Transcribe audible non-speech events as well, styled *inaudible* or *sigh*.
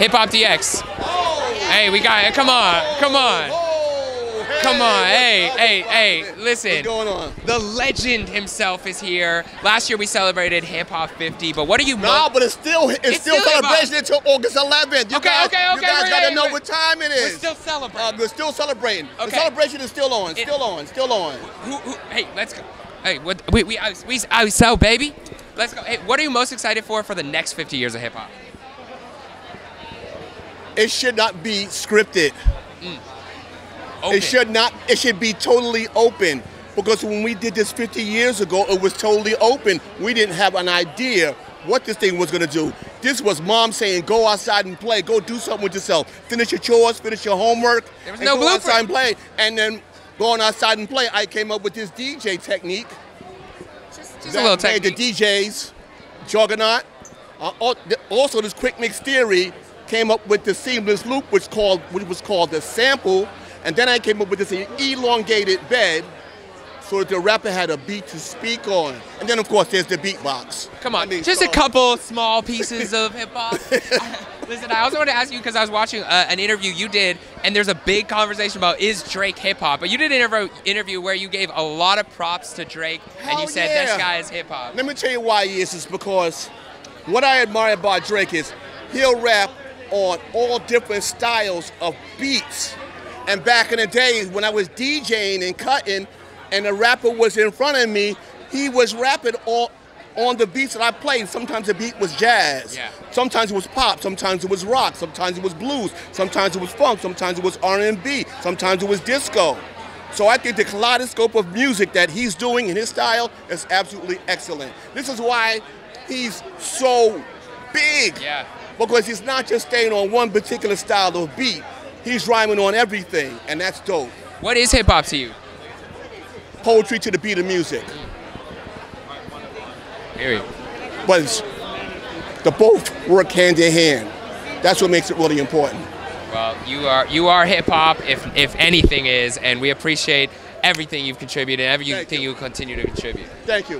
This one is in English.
Hip Hop DX. Hey, we got it. Come on, come on. Come on, hey, hey, hey, listen. What's going on? The legend himself is here. Last year we celebrated Hip Hop 50, but what are you? No, but it's still it's, It's still, still celebration until August 11th. You Okay, guys, okay, you guys got to know what time it is. we're still celebrating. Uh, we're still celebrating. The celebration is still on. It- Still on. Still on. Who, who, hey, let's go. Hey, what? We we we out sell, baby. Let's go. Hey, what are you most excited for for the next 50 years of hip hop? It should not be scripted. Open. It should not. It should be totally open. Because when we did this 50 years ago, it was totally open. We didn't have an idea what this thing was going to do. This was mom saying, "Go outside and play. Go do something with yourself. Finish your chores. Finish your homework. There was and no go blueprint. outside and play." And then going outside and play, I came up with this DJ technique. Just a that little made technique. the DJs juggernaut. Uh, also, this quick mix theory came up with the seamless loop, which called which was called the sample, and then I came up with this elongated bed, so that the rapper had a beat to speak on. And then, of course, there's the beatbox. Come on, I mean, just a couple small pieces of hip hop. *laughs* Listen, I also want to ask you because I was watching uh, an interview you did, and there's a big conversation about is Drake hip hop. But you did an interview interview where you gave a lot of props to Drake, and you said yeah. this guy is hip hop. Let me tell you why he is. It's because what I admire about Drake is he'll rap on all different styles of beats. And back in the days when I was DJing and cutting, and the rapper was in front of me, he was rapping on on the beats that I played. Sometimes the beat was jazz. Yeah. Sometimes it was pop. Sometimes it was rock. Sometimes it was blues. Sometimes it was funk. Sometimes it was R&B. Sometimes it was disco. So I think the kaleidoscope of music that he's doing in his style is absolutely excellent. This is why he's so big. Yeah. Because he's not just staying on one particular style of beat. He's rhyming on everything, and that's dope. What is hip hop to you? Poetry to the beat of music. Period. But the both work hand in hand. That's what makes it really important. Well, you are you are hip hop, if if anything is, and we appreciate everything you've contributed, everything you. you continue to contribute. Thank you.